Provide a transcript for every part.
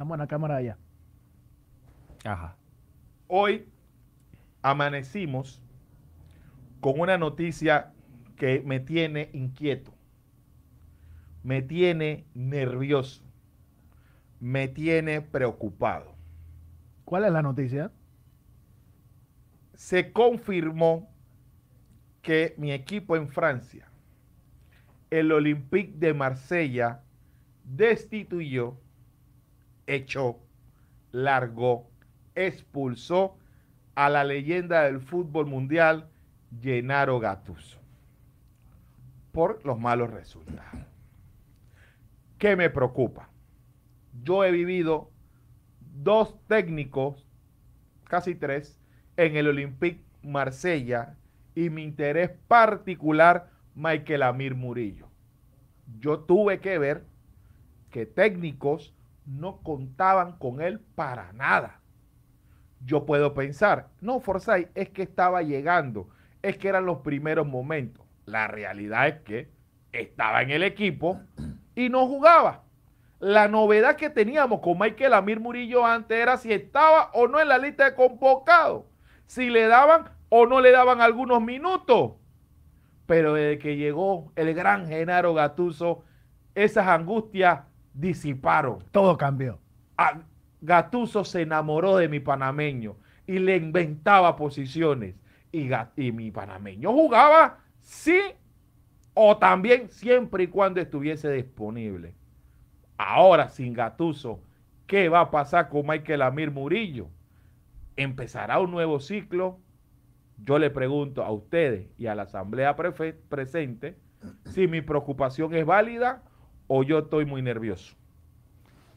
Estamos en la cámara allá. Ajá. Hoy amanecimos con una noticia que me tiene inquieto, me tiene nervioso, me tiene preocupado. ¿Cuál es la noticia? Se confirmó que mi equipo en Francia, el Olympique de Marsella, destituyó, echó, largó, expulsó a la leyenda del fútbol mundial, Gennaro Gattuso, por los malos resultados. ¿Qué me preocupa? Yo he vivido dos técnicos, casi tres, en el Olympique Marsella y mi interés particular, Michael Amir Murillo. Yo tuve que ver que técnicos no contaban con él para nada. Yo puedo pensar, no, Forsyth, es que estaba llegando, es que eran los primeros momentos. La realidad es que estaba en el equipo y no jugaba. La novedad que teníamos con Michael Amir Murillo antes era si estaba o no en la lista de convocados, si le daban o no le daban algunos minutos. Pero desde que llegó el gran Genaro Gatuso, esas angustias disiparon. Todo cambió. A- Gatuso se enamoró de mi panameño y le inventaba posiciones. Y, y mi panameño jugaba sí o también siempre y cuando estuviese disponible. Ahora sin Gatuso, ¿qué va a pasar con Michael Amir Murillo? ¿Empezará un nuevo ciclo? Yo le pregunto a ustedes y a la asamblea presente si mi preocupación es válida o yo estoy muy nervioso.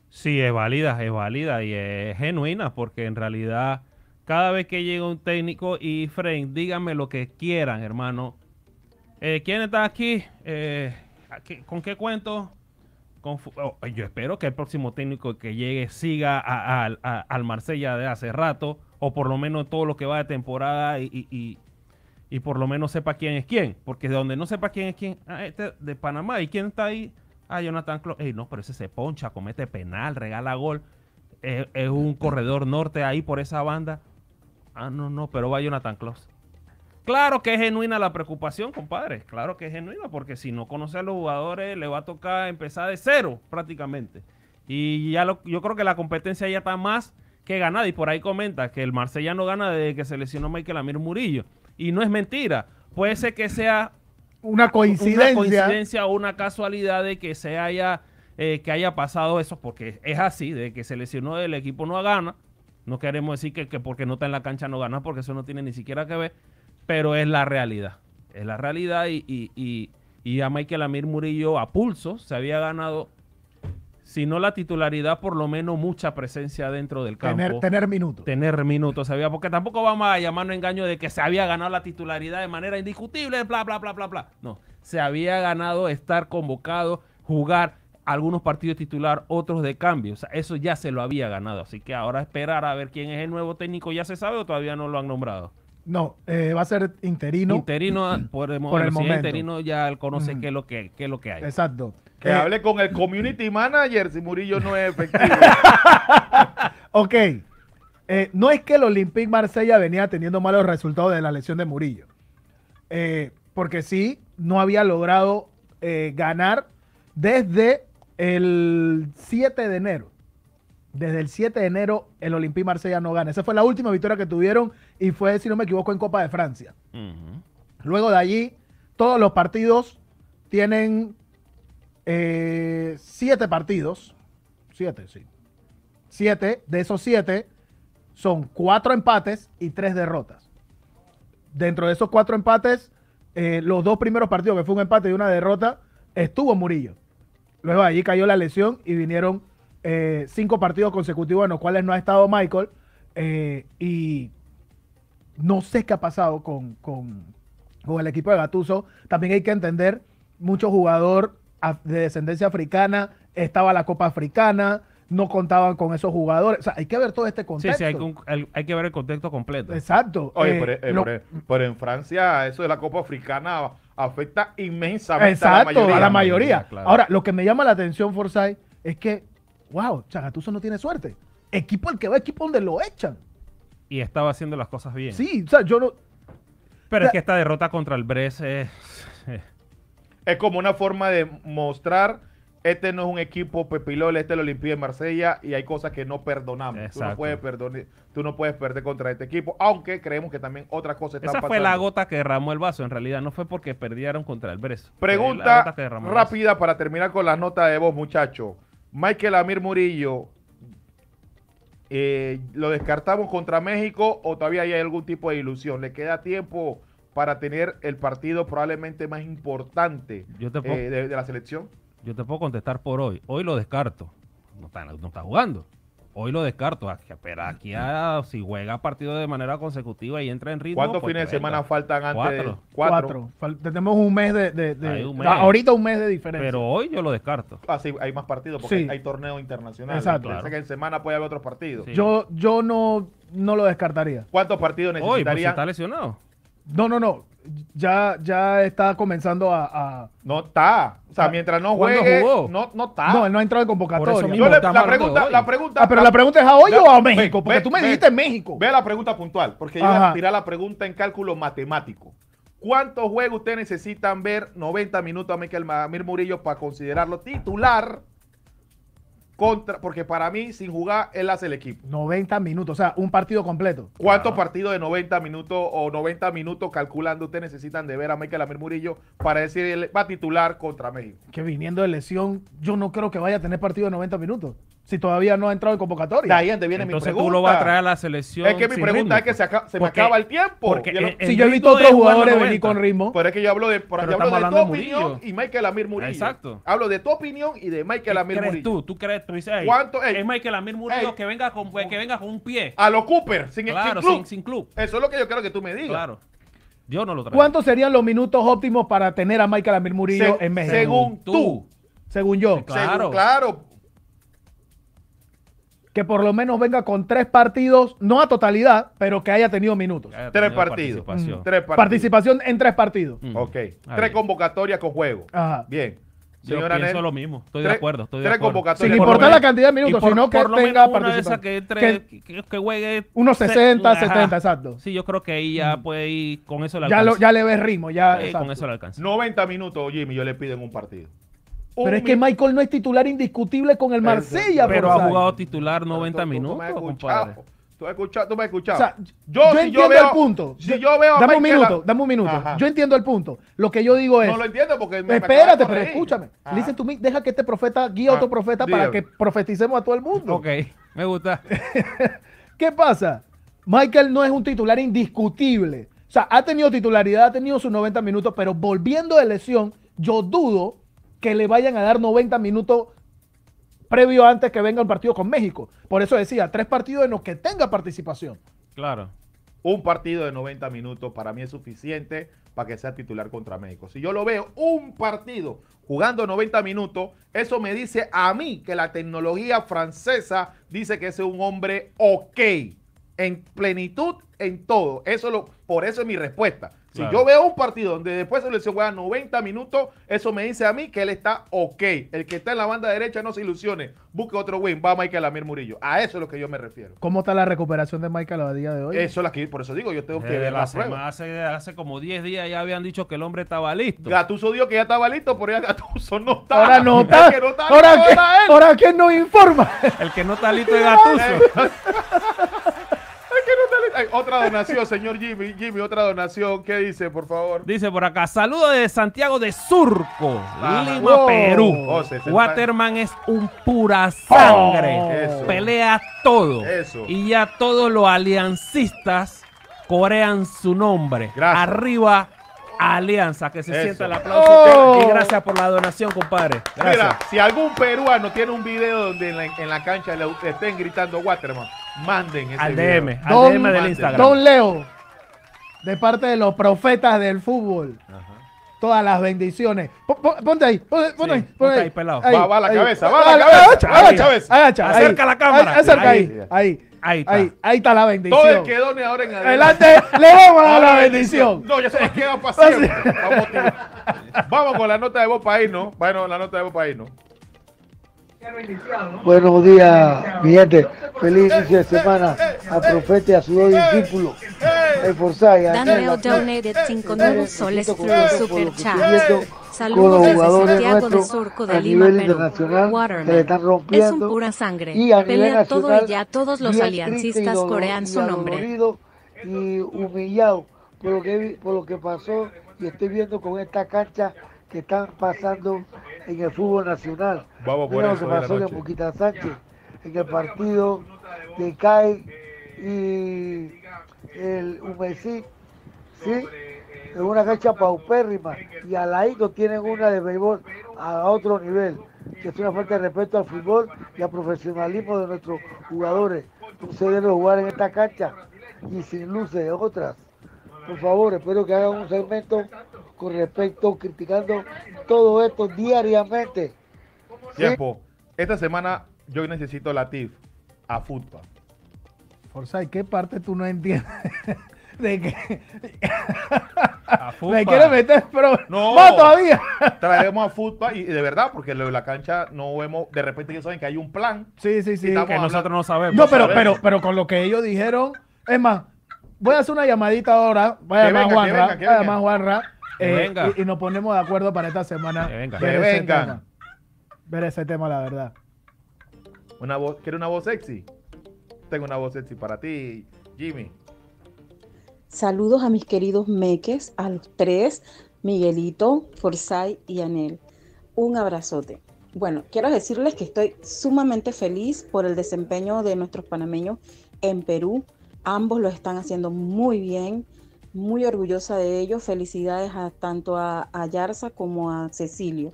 Sí, es válida, es válida y es genuina porque en realidad cada vez que llega un técnico y Frank, díganme lo que quieran, hermano. Eh, ¿Quién está aquí? Eh, ¿Con qué cuento? Oh, yo espero que el próximo técnico que llegue siga a- a- al Marsella de hace rato o por lo menos todo lo que va de temporada y, y- y- y por lo menos sepa quién es quién. Porque de donde no sepa quién es quién, ah, este de Panamá, ¿y quién está ahí? Ah, Jonathan Clo Ey, no, pero ese se poncha, comete penal, regala gol. Es, es un corredor norte ahí por esa banda. Ah, no, no, pero va Jonathan Close. Claro que es genuina la preocupación, compadre. Claro que es genuina, porque si no conoce a los jugadores, le va a tocar empezar de cero prácticamente. Y ya lo- yo creo que la competencia ya está más que ganada. Y por ahí comenta que el Marsella no gana desde que se lesionó Michael Amir Murillo. Y no es mentira. Puede ser que sea Una coincidencia. una coincidencia o una casualidad de que se haya eh, que haya pasado eso, porque es así, de que se lesionó el equipo no gana. No queremos decir que, que porque no está en la cancha no gana, porque eso no tiene ni siquiera que ver, pero es la realidad. Es la realidad y, y, y, y a Michael Amir Murillo a pulso se había ganado, si no la titularidad, por lo menos mucha presencia dentro del campo Tener, tener minutos. tener minutos, sabía, porque tampoco vamos a llamarnos engaño de que se había ganado la titularidad de manera indiscutible, bla, bla, bla, bla, bla. No, se había ganado estar convocado, jugar algunos partidos titular, otros de cambio. O sea, eso ya se lo había ganado. Así que ahora esperar a ver quién es el nuevo técnico, ya se sabe o todavía no lo han nombrado. No, eh, va a ser interino. Interino, por el, Por el momento. interino ya conoce Mm. qué es lo que, qué es lo que hay. Exacto. Que Eh, hable con el community manager si Murillo no es efectivo. Ok. Eh, no es que el Olympique Marsella venía teniendo malos resultados de la lesión de Murillo. Eh, porque sí, no había logrado eh, ganar desde el 7 de enero. Desde el 7 de enero el Olympique Marsella no gana. Esa fue la última victoria que tuvieron y fue, si no me equivoco, en Copa de Francia. Luego de allí, todos los partidos tienen eh, siete partidos. Siete, sí. Siete. De esos siete son cuatro empates y tres derrotas. Dentro de esos cuatro empates, eh, los dos primeros partidos, que fue un empate y una derrota, estuvo Murillo. Luego allí cayó la lesión y vinieron eh, cinco partidos consecutivos en los cuales no ha estado Michael. y no sé qué ha pasado con, con- con el equipo de Gatuso. También hay que entender, mucho jugador de descendencia africana, estaba la Copa Africana, no contaban con esos jugadores. O sea, hay que ver todo este Sí, contexto. sí, hay que, un- el- hay que ver el contexto completo. Exacto. Oye, Eh, pero, eh, lo- pero- pero en Francia eso de la Copa Africana afecta inmensamente a la Exacto, mayoría. a la mayoría. claro. Ahora, lo que me llama la atención, Forsyth, es que wow, Chagatuso no tiene suerte. Equipo el que va, equipo donde lo echan. Y estaba haciendo las cosas bien. Sí, o sea, yo no. Pero es que esta derrota contra el Brest es... Es como una forma de mostrar, este no es un equipo Pepilol, este es el Olympique de Marsella y hay cosas que no perdonamos. Tú no, puedes perdonar, tú no puedes perder contra este equipo, aunque creemos que también otras cosas están Esa pasando. fue la gota que derramó el vaso, en realidad. No fue porque perdieron contra el la Pregunta rápida para terminar con las notas de voz, muchachos. Michael Amir Murillo, eh, ¿lo descartamos contra México o todavía hay algún tipo de ilusión? ¿Le queda tiempo para tener el partido probablemente más importante Yo te puedo- eh, de, de la selección? Yo te puedo contestar por hoy. Hoy lo descarto. No está, no está jugando. Hoy lo descarto. Pero aquí a- si juega partido de manera consecutiva y entra en ritmo. ¿Cuántos pues fines de venga. semana faltan antes? de- Cuatro. Cuatro. Tenemos un mes de. de- de- Hay un mes. ah, Ahorita un mes de diferencia. Pero hoy yo lo descarto. Ah, sí, hay más partidos porque Sí. hay torneos internacionales. Exacto. Claro. que en semana puede haber otros partidos. Sí. yo, yo no, no lo descartaría. ¿Cuántos partidos Hoy, pues si necesitaría? está lesionado. No, no, no. Ya, ya está comenzando a. a- No está. O sea, mientras no ¿cuándo juegue, jugó? no, no está. No, él no ha entrado en Por convocatoria. eso Yo mismo le- estamos la, pregunta, la pregunta. Ah, pero la pregunta es a hoy o a ve- México, porque ve- tú me ve- dijiste México. Ve la pregunta puntual, porque yo voy a tirar la pregunta en cálculo matemático. ¿Cuántos juegos ustedes necesitan ver 90 minutos a Michael Amir Murillo para considerarlo titular? Contra, porque para mí, sin jugar, él hace el equipo. 90 minutos, o sea, un partido completo. ¿Cuántos partidos de 90 minutos o 90 minutos calculando ustedes necesitan de ver a Michael Amir Murillo para decir él va a titular contra México? Que viniendo de lesión, yo no creo que vaya a tener partido de 90 minutos. Si todavía no ha entrado en De convocatoria. ahí es donde viene Entonces mi pregunta. tú lo vas a traer a la selección. Es que mi pregunta ritmo, es que se, aca- se me acaba el tiempo. porque Si yo he visto otros de jugadores 90. venir con ritmo. Pero es que yo hablo de, por, yo hablo de tu hablando de opinión Murillo. y Michael Amir Murillo. Exacto. Hablo de tu opinión y de Michael ¿Qué Amir crees Murillo. tú? ¿Tú crees? Tú dices, "Ey, ¿Cuánto? Ey, es Michael Amir Murillo ey. que, venga con, que venga con un pie. A los Cooper, sin, claro, sin club. sin, sin club. Eso es lo que yo quiero que tú me digas. Claro. Yo no lo traigo. ¿Cuántos serían los minutos óptimos para tener a Michael Amir Murillo Se- en México? según tú. Según yo. Claro. Según- claro. Que por lo menos venga con tres partidos, no a totalidad, pero que haya tenido minutos. Tres partidos. participación. Mm. Tres partidos. Participación en tres partidos. Mm. Ok. Tres bien. convocatorias con juego. Ajá. Bien. Yo Señora pienso Nel, lo mismo. Estoy de acuerdo. Estoy de tres acuerdo. convocatorias. Sin importar la cantidad de minutos, por, sino que por lo tenga menos una de esas participación. que, Que- entre, que, que juegue Unos 60, Ajá. 70, exacto. Sí, yo creo que ahí ya puede ir con eso le Ya, lo- alcanza. ya le ves ritmo, ya. Con eso le alcanza. 90 minutos, Jimmy, yo le pido en un partido. Pero Un es que mi- Michael no es titular indiscutible con el Marsella. Pero ha jugado titular 90 Tú- tú- tú minutos, me has compadre. escuchado. Tú, has escuchado, tú me has escuchado. O sea, yo, yo, si entiendo veo- el punto. Si yo veo a dame un minuto, dame un minuto. Ajá. Yo entiendo el punto. Lo que yo digo es. No lo entiendo porque me- Espérate, pero escúchame. Ajá. Listen to me, deja que este profeta guíe a Ah, otro profeta para dígame. que profeticemos a todo el mundo. Ok, me gusta. ¿Qué pasa? Michael no es un titular indiscutible. O sea, ha tenido titularidad, ha tenido sus 90 minutos, pero volviendo de lesión, yo dudo que le vayan a dar 90 minutos previo antes que venga el partido con México. Por eso decía, tres partidos en los que tenga participación. Claro. Un partido de 90 minutos para mí es suficiente para que sea titular contra México. Si yo lo veo un partido jugando 90 minutos, eso me dice a mí que la tecnología francesa dice que ese es un hombre ok, en plenitud, en todo. Eso lo, por eso es mi respuesta. Si Claro. yo veo un partido donde después de selección juega 90 minutos, eso me dice a mí que él está ok. El que está en la banda derecha no se ilusione. Busque otro win. Va Michael Amir Murillo. A eso es lo que yo me refiero. ¿Cómo está la recuperación de Michael a día de hoy? Eso es la que, por eso digo, yo tengo que Desde ver la prueba. hace, hace como 10 días ya habían dicho que el hombre estaba listo. Gatuso dijo que ya estaba listo, pero ya Gatuso no está. Ahora no El está. que no está Ahora listo que, era él. ahora que nos informa. El que no está listo es Gatuso. El que no está listo. Ay, otra donación, señor Jimmy. Jimmy, otra donación. ¿Qué dice, por favor? Dice por acá, saludo de Santiago de Surco, Ajá. Lima, Wow. Perú. Oh, se- se Waterman es un pura sangre. Oh. Eso. Pelea todo. Eso. Y ya todos los aliancistas corean su nombre. Gracias. Arriba, Alianza. Que se Eso. sienta el aplauso. Oh. Y gracias por la donación, compadre. Gracias. Mira, si algún peruano tiene un video donde en la, en la cancha le, le estén gritando Waterman, manden ese al video. DM, al Don- DM del. Instagram. Don Leo, de parte de los profetas del fútbol, Ajá. Todas las bendiciones. Po- po- Ponte ahí, ponte, ponte Sí, ahí, ponte ponte ahí, pelado. Va, va la cabeza, va la Agacha, cabeza. Agacha, Ahí, agacha, cabeza. agacha, ahí. Acerca la cámara. Ahí, acerca Ahí. ahí, ahí, Ahí está. ahí, ahí está la Todo el bendición. que done ahora en Adelante, le vamos a dar la bendición. No, ya se nos queda para siempre. Vamos. Vamos con la nota de voz para irnos. Bueno, la nota de voz para irnos. Buenos días, mi gente. Feliz inicio de semana a Profeta y a sus dos discípulos. Daniel donated 5 nuevos soles through Super Chat. Saludos desde Santiago de Surco de Lima, Perú. Waterman. Es un pura sangre. Pelea todo y ya todos los aliancistas corean su nombre. Y humillado por lo, que, por lo que pasó y estoy viendo con esta cancha que están pasando en el fútbol nacional. Vamos Mira lo que pasó en Muquita Sánchez, en el partido de CAI y el Humesí, ¿sí? en una cancha paupérrima y al ladito tienen una de béisbol a otro nivel, que es una falta de respeto al fútbol y al profesionalismo de nuestros jugadores. No se debe jugar en esta cancha y sin luces otras. Por favor, espero que hagan un segmento con respecto, criticando todo esto diariamente. Tiempo. Esta semana yo necesito la TIF a fútbol. Forsyth, ¿qué parte tú no entiendes? de que A me quiere meter, pero No. todavía. Traemos a fútbol y de verdad, porque lo de la cancha no vemos, de repente ellos saben que hay un plan. Sí, sí, sí. Que hablando- nosotros no sabemos. No, pero, sabemos. pero, pero con lo que ellos dijeron, es más, voy a hacer una llamadita ahora, voy a llamar a Juanra, voy a llamar a Juanra, eh, venga. y, y nos ponemos de acuerdo para esta semana. Que venga. ver Que ese venga. tema. Ver ese tema, la verdad. Una voz, ¿Quieres una voz sexy? Tengo una voz sexy para ti, Jimmy. Saludos a mis queridos meques, a los tres, Miguelito, Forsyth y Anel. Un abrazote. Bueno, quiero decirles que estoy sumamente feliz por el desempeño de nuestros panameños en Perú. Ambos lo están haciendo muy bien, muy orgullosa de ellos. Felicidades tanto a, Yarza como a Cecilio.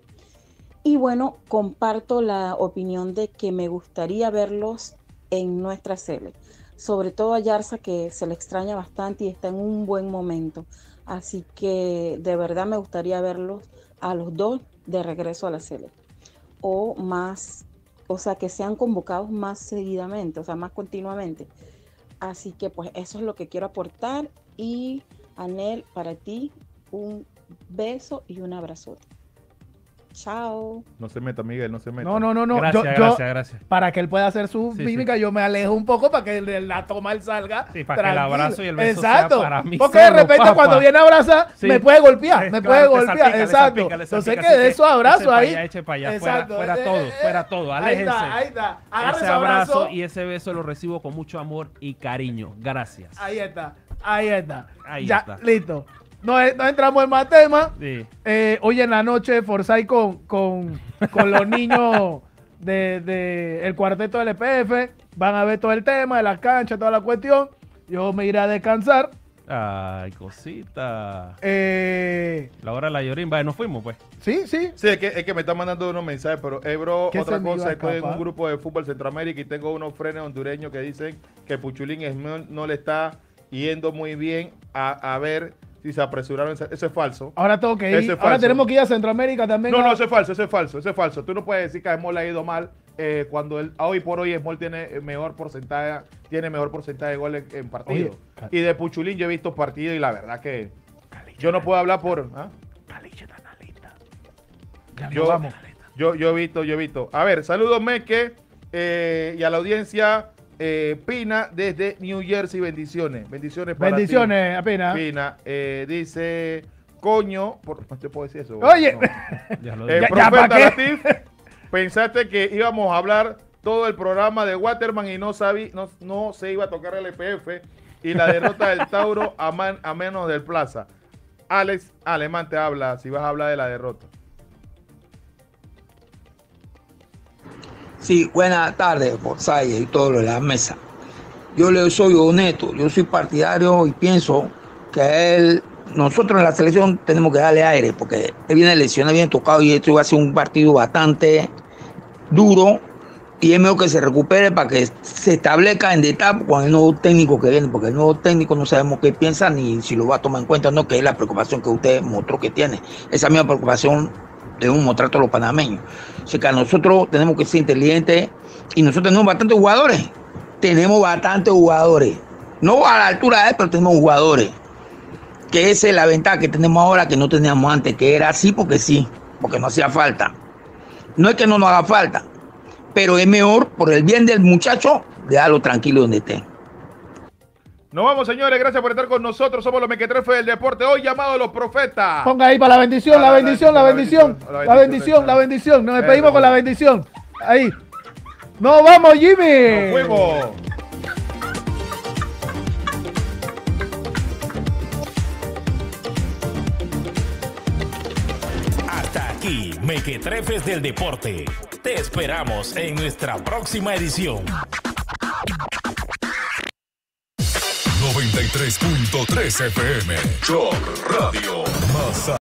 Y bueno, comparto la opinión de que me gustaría verlos en nuestra sede sobre todo a Yarza que se le extraña bastante y está en un buen momento. Así que de verdad me gustaría verlos a los dos de regreso a la sele. O más, o sea, que sean convocados más seguidamente, o sea, más continuamente. Así que pues eso es lo que quiero aportar y Anel, para ti un beso y un abrazote. Chao. No se meta, Miguel, no se meta. No, no, no, no. Gracias, yo, yo- gracias, gracias. para que él pueda hacer su Sí, mímica, yo me alejo un poco para que la toma él salga. Sí, para que el abrazo y el beso Exacto. sea para mí Porque de repente cuando viene a abrazar, Sí. me puede golpear, me puede golpear. salpica, le Exacto. salpica, le Entonces salpica, que así de que esos abrazos ahí. allá, eche pa' allá, Exacto. Fuera, fuera Eh, todo, eh, fuera todo. Ahí Aléjense. está, ahí está. Agarra ese ese abrazo abrazo. y ese beso lo recibo con mucho amor y cariño. Gracias. Ahí está, ahí está. Ahí ya, está. listo. No, no entramos en más temas. Sí. Eh, hoy en la noche, Forsyth con, con, con los niños de, de el cuarteto del EPF. Van a ver todo el tema de las canchas, toda la cuestión. Yo me iré a descansar. Ay, cosita. Eh, La hora de la llorín. Vaya, nos fuimos, pues. sí, sí. Sí, es que, es que me están mandando unos mensajes, pero, eh, bro, ¿Qué otra cosa, estoy en un grupo de fútbol Centroamérica y tengo unos frenes hondureños que dicen que Puchulín es- no, no le está yendo muy bien a, a ver si se apresuraron. Eso es falso. Ahora tengo que ir. es Ahora tenemos que ir a Centroamérica también. No, a- no, eso es falso, eso es falso, eso es falso. Tú no puedes decir que a Esmol le ha ido mal eh, cuando él, hoy por hoy Esmol tiene eh, mejor porcentaje, tiene mejor porcentaje de goles en partido. Oye, Cal- y de Puchulín yo he visto partidos y la verdad que yo no puedo hablar por. ¿ah? Ya, Yo, vamos. yo, yo he visto, yo he visto. A ver, saludos Meque eh, y a la audiencia eh, Pina desde New Jersey. Bendiciones, bendiciones para ti. Bendiciones, apenas. Pina eh, dice, coño, por, no te puedo decir eso. Oye. No. Ya lo El dije. Ya- ya, profeta. Latif, pensaste que íbamos a hablar todo el programa de Waterman y no, sabí, no, no se iba a tocar el EPF y la derrota del Tauro a, man- a menos del Plaza. Alex Alemán te habla si vas a hablar de la derrota. Sí, buenas tardes, Forsyth y todo lo de la mesa. Yo le soy honesto, yo soy partidario y pienso que él, nosotros en la selección tenemos que darle aire, porque él viene lesionado, viene tocado y esto va a ser un partido bastante duro y es mejor que se recupere para que se establezca en detalle con el nuevo técnico que viene, porque el nuevo técnico no sabemos qué piensa ni si lo va a tomar en cuenta no, que es la preocupación que usted mostró que tiene. Esa misma preocupación debemos mostrar a los panameños. O sea que nosotros tenemos que ser inteligentes y nosotros tenemos bastantes jugadores. Tenemos bastantes jugadores. No a la altura de él, pero tenemos jugadores. Que esa es la ventaja que tenemos ahora que no teníamos antes, que era así porque sí, porque no hacía falta. No es que no nos haga falta, pero es mejor, por el bien del muchacho, dejarlo tranquilo donde esté. Nos vamos, señores. Gracias por estar con nosotros. Somos los mequetrefes del deporte. Hoy llamado los profetas. Ponga ahí para la bendición, la bendición, la bendición. La bendición, la bendición. Nos despedimos con la bendición. Ahí. ¡Nos vamos, Jimmy! ¡Nos fuimos! Hasta aquí, Mequetrefes del Deporte. Te esperamos en nuestra próxima edición. 93.3 FM. Shock Radio. Más